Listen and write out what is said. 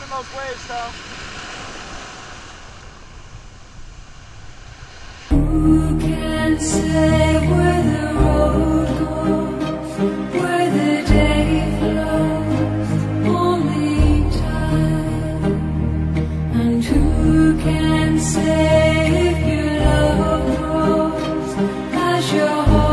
those waves though. Who can say where the road goes, where the day flows, only time. And who can say if your love grows as your heart